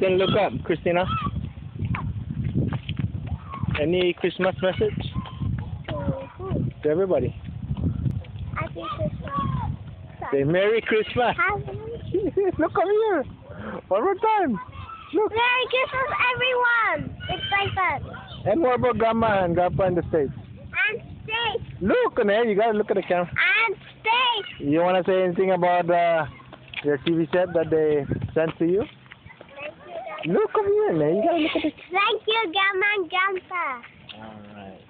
Then look up, Christina. Any Christmas message to everybody? Happy Christmas. Say Merry Christmas. Look come here. One more time. Look. Merry Christmas, everyone! It's like that. And what about Grandma and Grandpa in the States? And stay. Look, there. You gotta look at the camera. And stay. You wanna say anything about uh, your TV set that they sent to you? Look over here, man. You gotta look at this. Thank you, Grandma and Grandpa. All right.